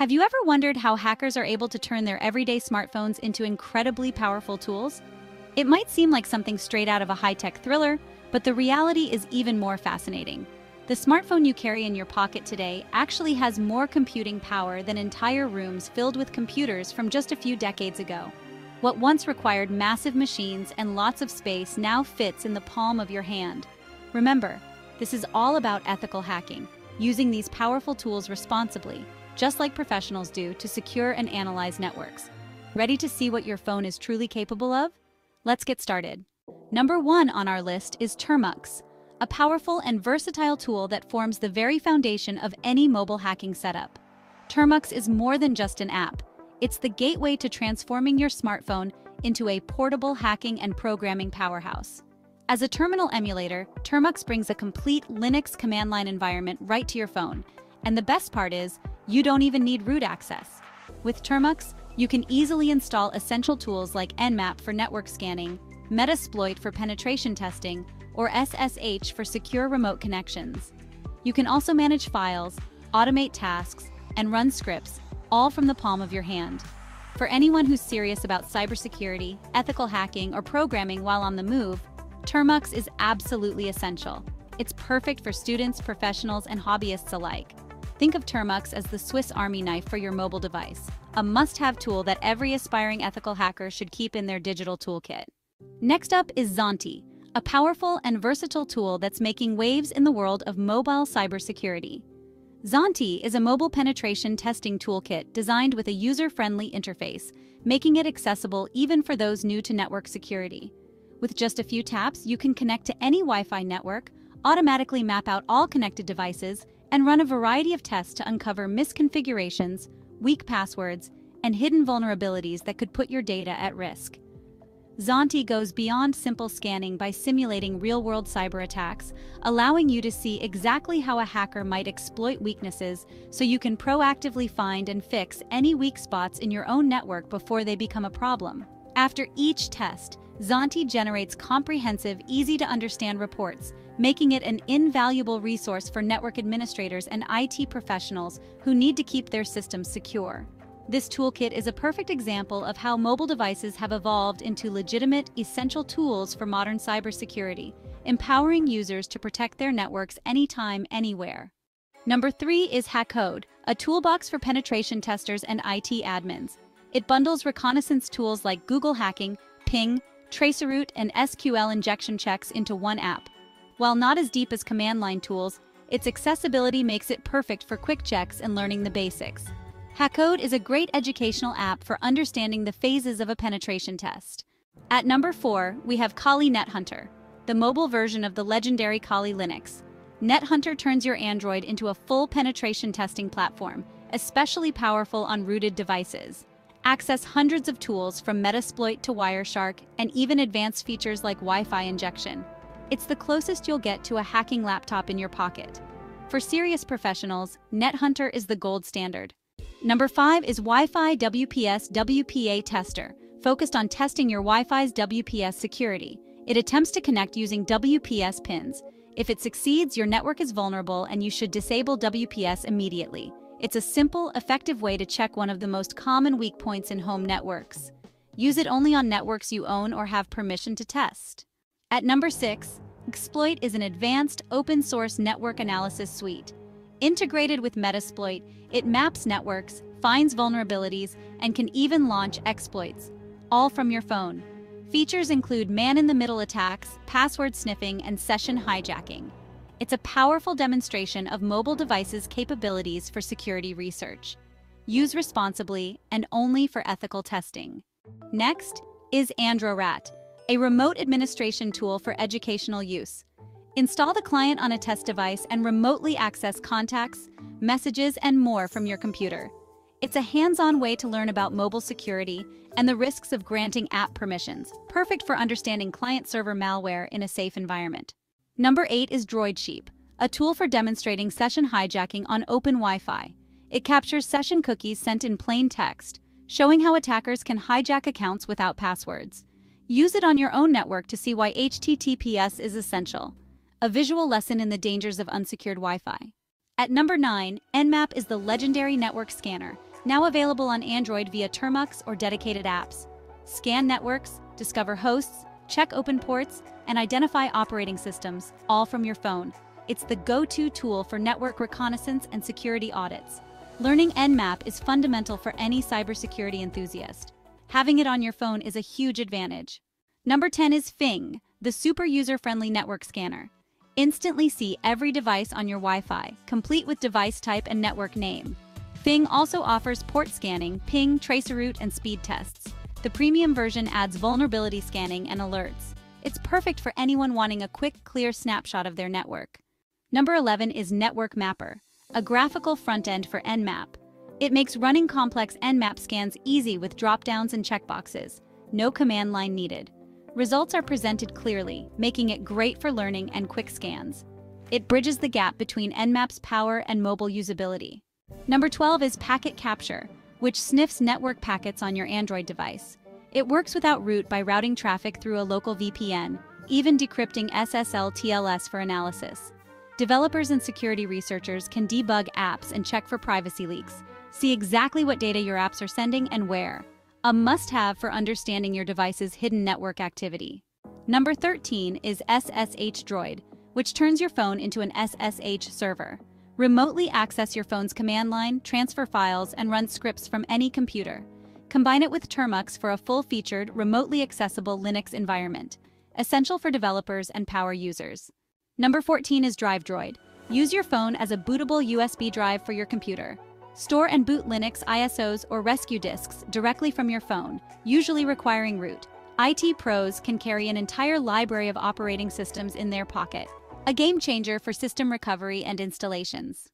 Have you ever wondered how hackers are able to turn their everyday smartphones into incredibly powerful tools? It might seem like something straight out of a high-tech thriller, but the reality is even more fascinating. The smartphone you carry in your pocket today actually has more computing power than entire rooms filled with computers from just a few decades ago. What once required massive machines and lots of space now fits in the palm of your hand. Remember, this is all about ethical hacking, using these powerful tools responsibly, just like professionals do to secure and analyze networks. Ready to see what your phone is truly capable of? Let's get started. Number one on our list is Termux, a powerful and versatile tool that forms the very foundation of any mobile hacking setup. Termux is more than just an app. It's the gateway to transforming your smartphone into a portable hacking and programming powerhouse. As a terminal emulator, Termux brings a complete Linux command line environment right to your phone. And the best part is, you don't even need root access. With Termux, you can easily install essential tools like Nmap for network scanning, Metasploit for penetration testing, or SSH for secure remote connections. You can also manage files, automate tasks, and run scripts all from the palm of your hand. For anyone who's serious about cybersecurity, ethical hacking, or programming while on the move, Termux is absolutely essential. It's perfect for students, professionals, and hobbyists alike. Think of Termux as the Swiss Army knife for your mobile device, a must-have tool that every aspiring ethical hacker should keep in their digital toolkit. Next up is zANTI, a powerful and versatile tool that's making waves in the world of mobile cybersecurity. zANTI is a mobile penetration testing toolkit designed with a user-friendly interface, making it accessible even for those new to network security. With just a few taps, you can connect to any Wi-Fi network, automatically map out all connected devices, and run a variety of tests to uncover misconfigurations, weak passwords, and hidden vulnerabilities that could put your data at risk. zANTI goes beyond simple scanning by simulating real-world cyber attacks, allowing you to see exactly how a hacker might exploit weaknesses so you can proactively find and fix any weak spots in your own network before they become a problem. After each test, zANTI generates comprehensive, easy-to-understand reports, making it an invaluable resource for network administrators and IT professionals who need to keep their systems secure. This toolkit is a perfect example of how mobile devices have evolved into legitimate, essential tools for modern cybersecurity, empowering users to protect their networks anytime, anywhere. Number three is Hackode, a toolbox for penetration testers and IT admins. It bundles reconnaissance tools like Google Hacking, Ping, Traceroute, and SQL injection checks into one app. While not as deep as command line tools, its accessibility makes it perfect for quick checks and learning the basics. Hackode is a great educational app for understanding the phases of a penetration test. At number 4, we have Kali NetHunter, the mobile version of the legendary Kali Linux. NetHunter turns your Android into a full penetration testing platform, especially powerful on rooted devices. Access hundreds of tools from Metasploit to Wireshark and even advanced features like Wi-Fi injection. It's the closest you'll get to a hacking laptop in your pocket. For serious professionals, NetHunter is the gold standard. Number five is Wi-Fi WPS WPA Tester, focused on testing your Wi-Fi's WPS security. It attempts to connect using WPS pins. If it succeeds, your network is vulnerable and you should disable WPS immediately. It's a simple, effective way to check one of the most common weak points in home networks. Use it only on networks you own or have permission to test. At number six, cSploit is an advanced open-source network analysis suite. Integrated with Metasploit, it maps networks, finds vulnerabilities, and can even launch exploits, all from your phone. Features include man-in-the-middle attacks, password sniffing, and session hijacking. It's a powerful demonstration of mobile devices' capabilities for security research. Use responsibly and only for ethical testing. Next is AndroRat, a remote administration tool for educational use. Install the client on a test device and remotely access contacts, messages, and more from your computer. It's a hands-on way to learn about mobile security and the risks of granting app permissions, perfect for understanding client-server malware in a safe environment. Number 8 is Droid Sheep, a tool for demonstrating session hijacking on open Wi-Fi. It captures session cookies sent in plain text, showing how attackers can hijack accounts without passwords. Use it on your own network to see why HTTPS is essential a visual lesson in the dangers of unsecured Wi-Fi. At number 9, Nmap is the legendary network scanner, now available on Android via Termux or dedicated apps. Scan networks, discover hosts, check open ports, and identify operating systems, all from your phone. It's the go-to tool for network reconnaissance and security audits. Learning Nmap is fundamental for any cybersecurity enthusiast. Having it on your phone is a huge advantage. Number 10 is Fing, the super user-friendly network scanner. Instantly see every device on your Wi-Fi, complete with device type and network name. Fing also offers port scanning, ping, traceroute, and speed tests. The premium version adds vulnerability scanning and alerts. It's perfect for anyone wanting a quick, clear snapshot of their network. Number 11 is Network Mapper, a graphical front end for Nmap. It makes running complex Nmap scans easy with drop-downs and checkboxes. No command line needed. Results are presented clearly, making it great for learning and quick scans. It bridges the gap between Nmap's power and mobile usability. Number 12 is Packet Capture, which sniffs network packets on your Android device. It works without root by routing traffic through a local VPN, even decrypting SSL TLS for analysis. Developers and security researchers can debug apps and check for privacy leaks, see exactly what data your apps are sending and where a must-have for understanding your device's hidden network activity. Number 13 is SSH Droid, which turns your phone into an SSH server. Remotely access your phone's command line, transfer files, and run scripts from any computer. Combine it with Termux for a full-featured, remotely accessible Linux environment, essential for developers and power users. Number 14 is Drive Droid. Use your phone as a bootable USB drive for your computer. Store and boot Linux ISOs or rescue disks directly from your phone, usually requiring root. IT pros can carry an entire library of operating systems in their pocket, a game changer for system recovery and installations.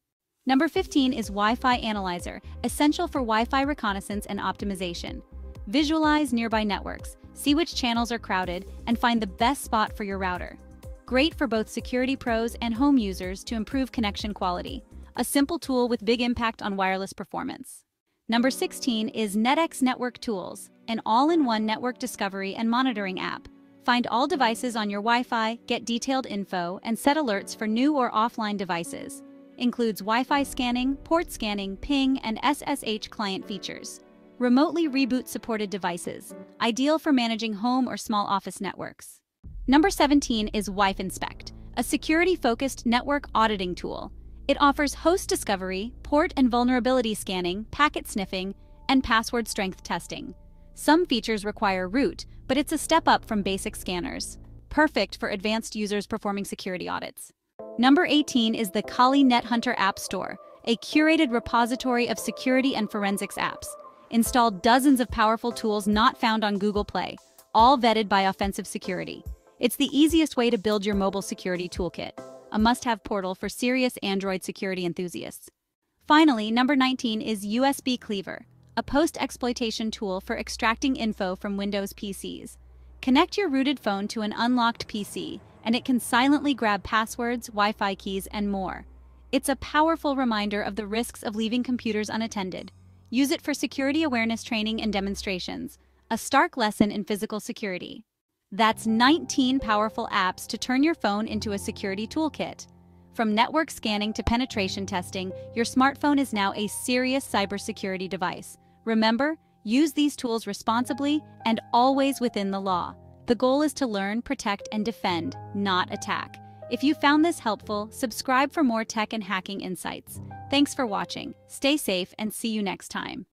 Number 15 is Wi-Fi Analyzer, essential for Wi-Fi reconnaissance and optimization. Visualize nearby networks, see which channels are crowded, and find the best spot for your router. Great for both security pros and home users to improve connection quality a simple tool with big impact on wireless performance. Number 16 is NetX Network Tools, an all-in-one network discovery and monitoring app. Find all devices on your Wi-Fi, get detailed info, and set alerts for new or offline devices. Includes Wi-Fi scanning, port scanning, ping, and SSH client features. Remotely reboot supported devices, ideal for managing home or small office networks. Number 17 is WiFinspect, a security-focused network auditing tool. It offers host discovery, port and vulnerability scanning, packet sniffing, and password strength testing. Some features require root, but it's a step up from basic scanners. Perfect for advanced users performing security audits. Number 18 is the Kali NetHunter App Store, a curated repository of security and forensics apps. Install dozens of powerful tools not found on Google Play, all vetted by offensive security. It's the easiest way to build your mobile security toolkit a must-have portal for serious Android security enthusiasts. Finally, number 19 is USB Cleaver, a post-exploitation tool for extracting info from Windows PCs. Connect your rooted phone to an unlocked PC, and it can silently grab passwords, Wi-Fi keys, and more. It's a powerful reminder of the risks of leaving computers unattended. Use it for security awareness training and demonstrations, a stark lesson in physical security. That's 19 powerful apps to turn your phone into a security toolkit. From network scanning to penetration testing, your smartphone is now a serious cybersecurity device. Remember, use these tools responsibly and always within the law. The goal is to learn, protect, and defend, not attack. If you found this helpful, subscribe for more tech and hacking insights. Thanks for watching. Stay safe and see you next time.